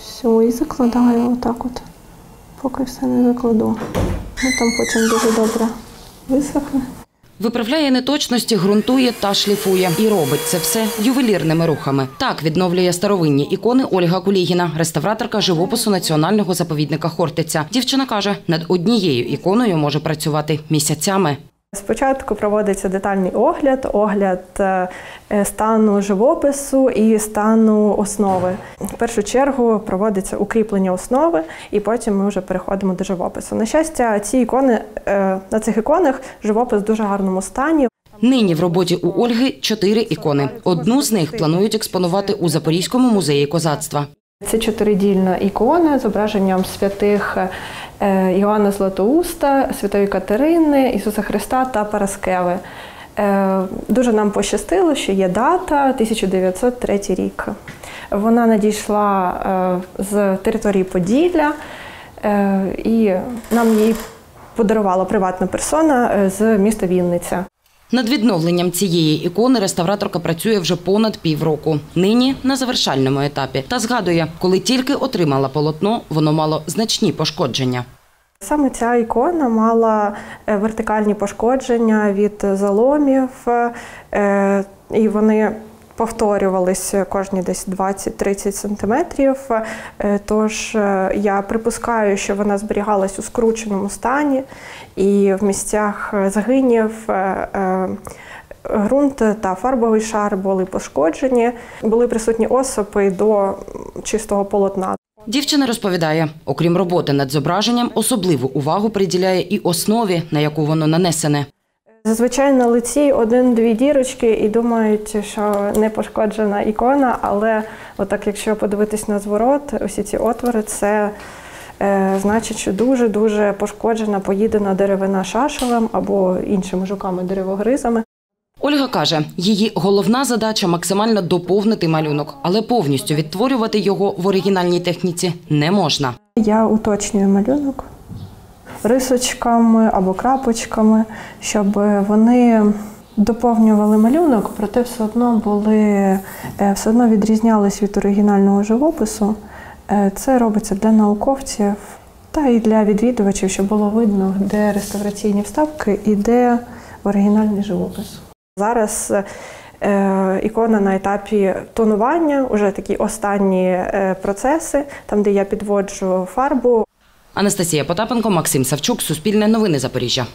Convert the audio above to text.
Все, і закладаю отак от, поки все не закладу. Ну там потім дуже добре висохне. Виправляє неточності, ґрунтує та шліфує. І робить це все ювелірними рухами. Так відновлює старовинні ікони Ольга Кулігіна, реставраторка живопису національного заповідника Хортиця. Дівчина каже, над однією іконою може працювати місяцями. Спочатку проводиться детальний огляд, огляд е, е, стану живопису і стану основи. В першу чергу проводиться укріплення основи, і потім ми вже переходимо до живопису. На щастя, ці ікони е, на цих іконах живопис в дуже гарному стані. Нині в роботі у Ольги чотири ікони. Одну з них планують експонувати у Запорізькому музеї козацтва. Це чотиридільна ікона з зображенням святих е, Іоанна Златоуста, Святої Катерини, Ісуса Христа та Параскеви. Е, Дуже нам пощастило, що є дата 1903 рік. Вона надійшла е, з території Поділля, е, і нам її подарувала приватна персона е, з міста Вінниця. Над відновленням цієї ікони реставраторка працює вже понад півроку. Нині на завершальному етапі. Та згадує, коли тільки отримала полотно, воно мало значні пошкодження. Саме ця ікона мала е, вертикальні пошкодження від заломів, е, і вони повторювалися кожні десь 20-30 сантиметрів. Е, Тож е, я припускаю, що вона зберігалась у скрученому стані, і в місцях загинів е, е, ґрунт та фарбовий шар були пошкоджені, були присутні осипи до чистого полотна. Дівчина розповідає, окрім роботи над зображенням, особливу увагу приділяє і основі, на яку воно нанесене. Зазвичай на лиці один-дві дірочки і думають, що не пошкоджена ікона, але отак, якщо подивитись на зворот, усі ці отвори, це е, значить, що дуже-дуже пошкоджена, поїдена деревина шашелем або іншими жуками-деревогризами. Ольга каже, її головна задача максимально доповнити малюнок, але повністю відтворювати його в оригінальній техніці не можна. Я уточнюю малюнок рисочками або крапочками, щоб вони доповнювали малюнок, проте все одно були е, все одно відрізнялись від оригінального живопису. Е, Це робиться для науковців та і для відвідувачів, щоб було видно, де реставраційні вставки і де оригінальний живопис. Зараз е, ікона на етапі тонування, вже такі останні процеси, там де я підводжу фарбу, Анастасія Потапенко, Максим Савчук, Суспільне новини Запоріжжя.